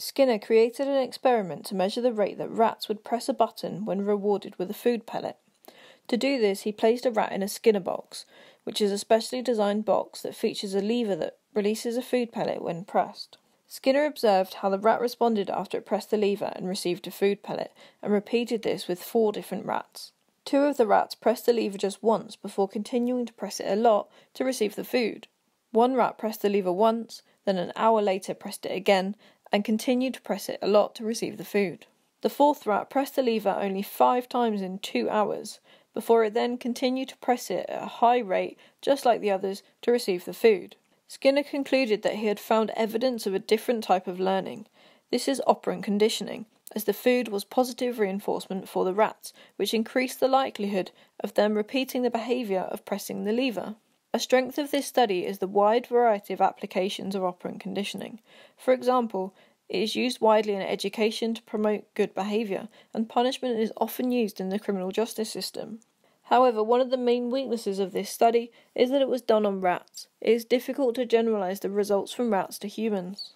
Skinner created an experiment to measure the rate that rats would press a button when rewarded with a food pellet. To do this, he placed a rat in a Skinner box, which is a specially designed box that features a lever that releases a food pellet when pressed. Skinner observed how the rat responded after it pressed the lever and received a food pellet, and repeated this with four different rats. Two of the rats pressed the lever just once before continuing to press it a lot to receive the food. One rat pressed the lever once, then an hour later pressed it again, and continued to press it a lot to receive the food. The fourth rat pressed the lever only five times in two hours, before it then continued to press it at a high rate, just like the others, to receive the food. Skinner concluded that he had found evidence of a different type of learning. This is operant conditioning, as the food was positive reinforcement for the rats, which increased the likelihood of them repeating the behaviour of pressing the lever. A strength of this study is the wide variety of applications of operant conditioning. For example, it is used widely in education to promote good behaviour, and punishment is often used in the criminal justice system. However, one of the main weaknesses of this study is that it was done on rats. It is difficult to generalize the results from rats to humans.